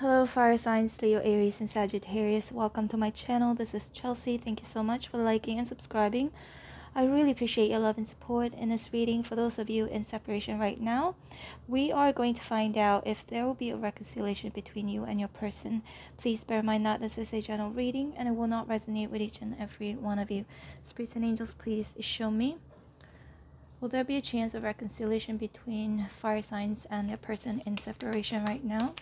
Hello fire signs Leo, Aries and Sagittarius. Welcome to my channel. This is Chelsea. Thank you so much for liking and subscribing. I really appreciate your love and support in this reading. For those of you in separation right now, we are going to find out if there will be a reconciliation between you and your person. Please bear in mind that this is a general reading and it will not resonate with each and every one of you. Spirits and angels, please show me. Will there be a chance of reconciliation between fire signs and their person in separation right now?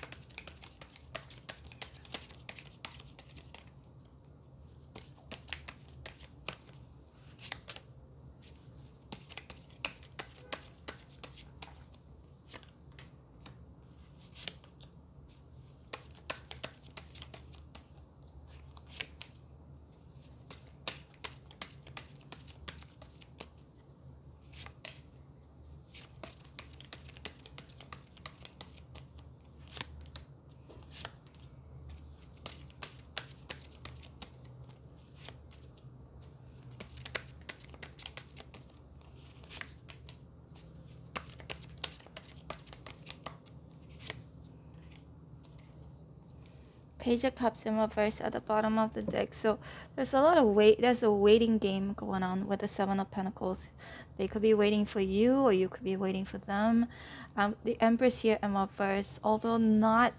Page of Cups in reverse at the bottom of the deck. So there's a lot of wait. There's a waiting game going on with the Seven of Pentacles. They could be waiting for you, or you could be waiting for them. Um, the Empress here in reverse, although not.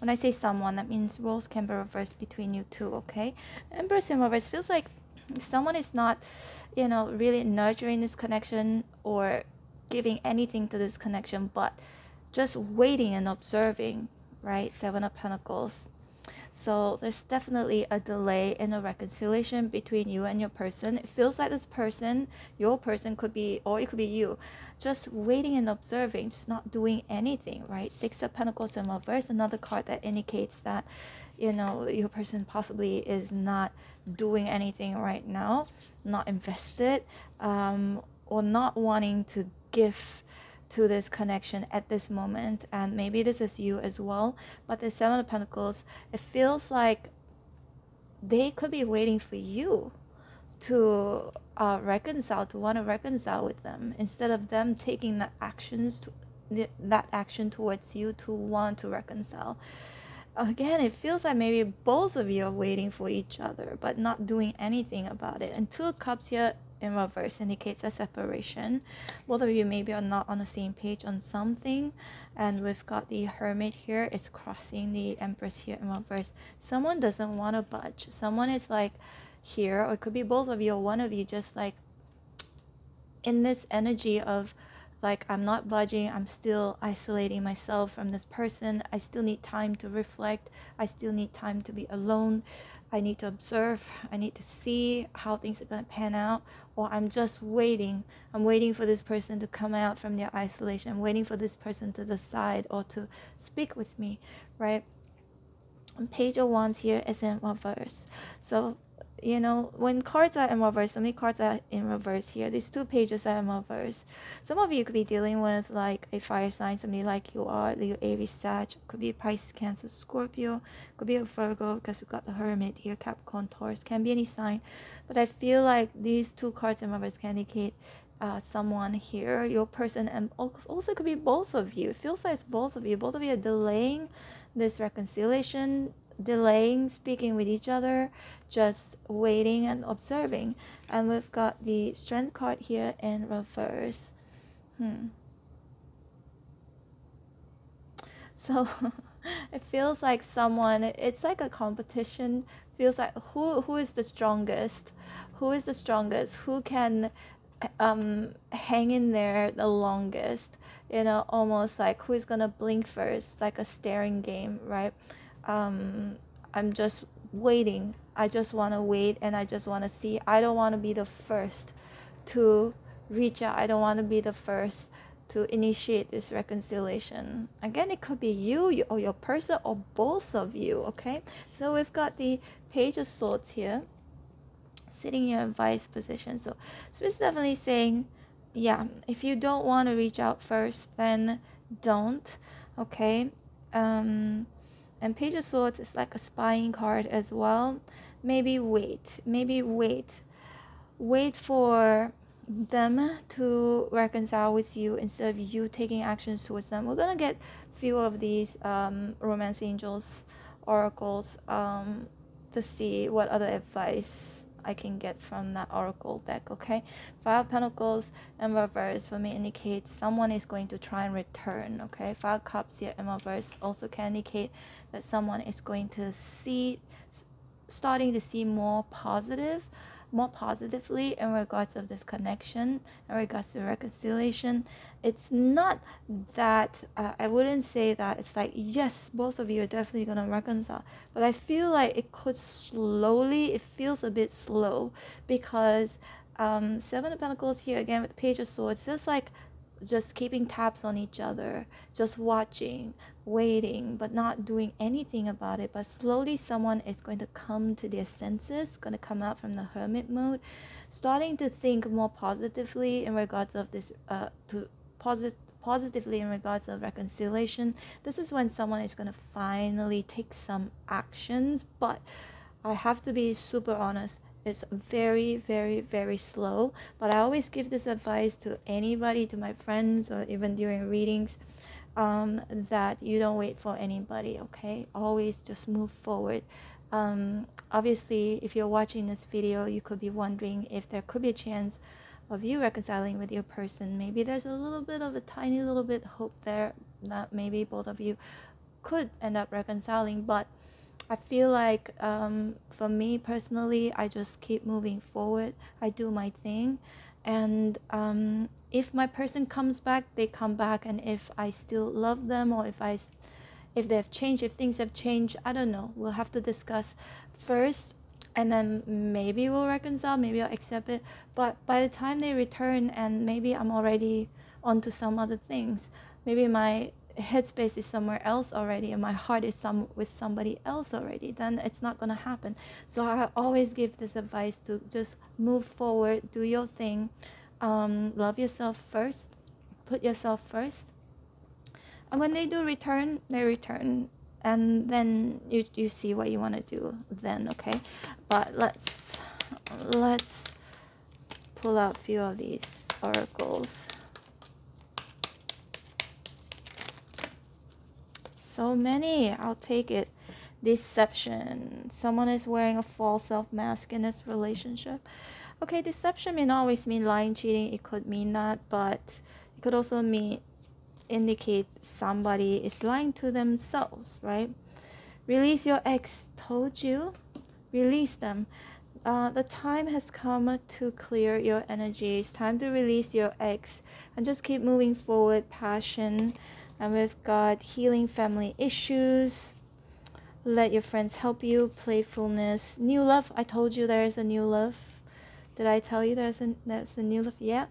When I say someone, that means roles can be reversed between you two. Okay, Empress in reverse feels like someone is not, you know, really nurturing this connection or giving anything to this connection, but just waiting and observing. Right, Seven of Pentacles so there's definitely a delay in a reconciliation between you and your person. It feels like this person, your person could be, or it could be you, just waiting and observing, just not doing anything, right? Six of Pentacles in reverse, another card that indicates that, you know, your person possibly is not doing anything right now, not invested, um, or not wanting to give to this connection at this moment and maybe this is you as well but the seven of pentacles it feels like they could be waiting for you to uh, reconcile to want to reconcile with them instead of them taking the actions to that action towards you to want to reconcile. Again it feels like maybe both of you are waiting for each other but not doing anything about it. And two cups here in reverse indicates a separation. Of you maybe are not on the same page on something. And we've got the hermit here. It's crossing the empress here in reverse. Someone doesn't want to budge. Someone is like here, or it could be both of you or one of you just like in this energy of like I'm not budging, I'm still isolating myself from this person. I still need time to reflect. I still need time to be alone. I need to observe, I need to see how things are going to pan out, or I'm just waiting. I'm waiting for this person to come out from their isolation. I'm waiting for this person to decide or to speak with me, right? on Page of Wands here is in verse, So you know, when cards are in reverse, so many cards are in reverse here. These two pages are in reverse. Some of you could be dealing with like a fire sign, somebody like you are, Leo, Aries, Sag, could be Pisces, Cancer, Scorpio, could be a Virgo because we've got the Hermit here, Capricorn, Taurus, can be any sign. But I feel like these two cards in reverse can indicate uh, someone here, your person, and also could be both of you. It feels like it's both of you. Both of you are delaying this reconciliation delaying speaking with each other, just waiting and observing. And we've got the strength card here in reverse. Hmm. So it feels like someone, it's like a competition. Feels like who who is the strongest? Who is the strongest? Who can um, hang in there the longest? You know, almost like who's gonna blink first, like a staring game, right? Um, I'm just waiting. I just want to wait and I just want to see. I don't want to be the first to reach out. I don't want to be the first to initiate this reconciliation. Again, it could be you or your person or both of you, okay? So we've got the Page of Swords here, sitting in your vice position. So, so it's definitely saying, yeah, if you don't want to reach out first, then don't, okay? Um, and Page of Swords is like a spying card as well. Maybe wait. Maybe wait. Wait for them to reconcile with you instead of you taking actions towards them. We're gonna get a few of these um, romance angels oracles um, to see what other advice I can get from that oracle deck. Okay, five of Pentacles in reverse for me indicates someone is going to try and return. Okay, five cups here in reverse also can indicate that someone is going to see, starting to see more positive more positively in regards of this connection in regards to reconciliation. It's not that uh, i wouldn't say that it's like yes both of you are definitely going to reconcile but i feel like it could slowly it feels a bit slow because um, seven of pentacles here again with the page of swords just like just keeping tabs on each other, just watching, waiting, but not doing anything about it. But slowly, someone is going to come to their senses, going to come out from the hermit mode, starting to think more positively in regards of this, uh, to positive positively in regards of reconciliation. This is when someone is going to finally take some actions, but I have to be super honest it's very, very, very slow. But I always give this advice to anybody, to my friends, or even during readings, um, that you don't wait for anybody, okay? Always just move forward. Um, obviously, if you're watching this video, you could be wondering if there could be a chance of you reconciling with your person. Maybe there's a little bit of a tiny little bit hope there that maybe both of you could end up reconciling, but I feel like um, for me personally, I just keep moving forward. I do my thing. And um, if my person comes back, they come back. And if I still love them or if I if they've changed, if things have changed, I don't know. We'll have to discuss first and then maybe we'll reconcile, maybe I'll accept it. But by the time they return and maybe I'm already onto some other things, maybe my headspace is somewhere else already and my heart is some with somebody else already then it's not going to happen. So i always give this advice to just move forward do your thing um, love yourself first put yourself first. And when they do return they return. And then you, you see what you want to do then okay? But let's let's pull out a few of these oracles So many. I'll take it. Deception. Someone is wearing a false self mask in this relationship. Okay, deception may not always mean lying, cheating. It could mean that, but it could also mean indicate somebody is lying to themselves, right? Release your ex. Told you. Release them. Uh, the time has come to clear your energy. It's time to release your ex and just keep moving forward. Passion and we've got healing family issues. Let your friends help you. Playfulness. New love. I told you there's a new love. Did I tell you there's a, there's a new love? Yeah.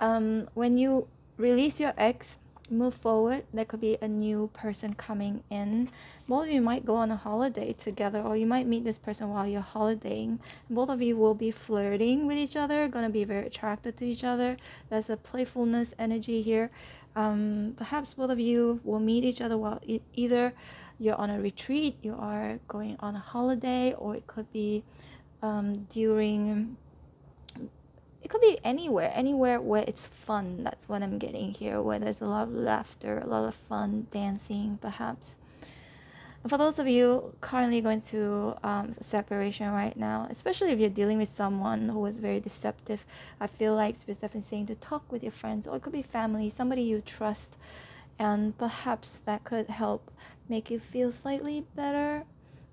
Um, when you release your ex, move forward. There could be a new person coming in. Both of you might go on a holiday together, or you might meet this person while you're holidaying. Both of you will be flirting with each other, gonna be very attracted to each other. There's a playfulness energy here. Um, perhaps both of you will meet each other while e either you're on a retreat, you are going on a holiday, or it could be um, during anywhere anywhere where it's fun that's what i'm getting here where there's a lot of laughter a lot of fun dancing perhaps. For those of you currently going through um, separation right now especially if you're dealing with someone who is very deceptive i feel like it's definitely saying to talk with your friends or it could be family somebody you trust and perhaps that could help make you feel slightly better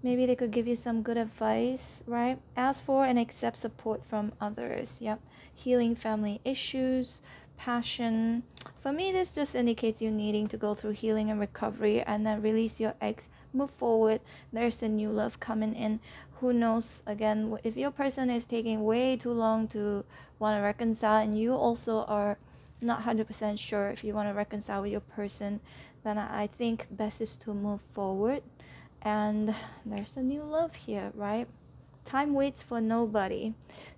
maybe they could give you some good advice right ask for and accept support from others yep healing family issues, passion. For me, this just indicates you needing to go through healing and recovery and then release your ex, move forward. There's a new love coming in. Who knows? Again, if your person is taking way too long to want to reconcile and you also are not 100% sure if you want to reconcile with your person, then I think best is to move forward. And there's a new love here, right? time waits for nobody.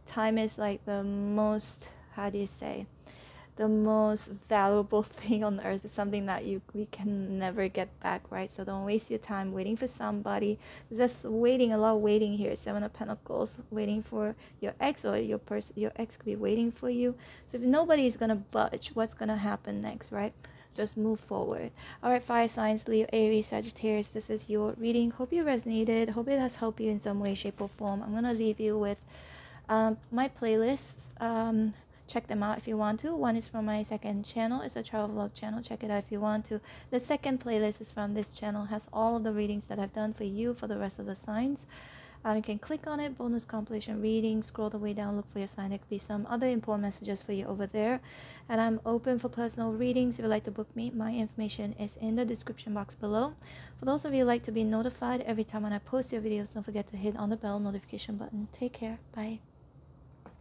Time is like the most how do you say the most valuable thing on earth. Is something that you we can never get back right? So don't waste your time waiting for somebody. Just waiting a lot of waiting here. Seven of pentacles waiting for your ex or your person your ex could be waiting for you. So if nobody is gonna budge what's gonna happen next right just move forward. All right fire signs leo aries sagittarius this is your reading. Hope you resonated. Hope it has helped you in some way shape or form. I'm gonna leave you with um, my playlists. Um, check them out if you want to. One is from my second channel. It's a travel vlog channel. Check it out if you want to. The second playlist is from this channel. Has all of the readings that i've done for you for the rest of the signs um, you can click on it bonus compilation reading scroll the way down look for your sign. There could be some other important messages for you over there. And i'm open for personal readings. If you'd like to book me my information is in the description box below. For those of you who like to be notified every time when i post your videos don't forget to hit on the bell notification button. Take care. Bye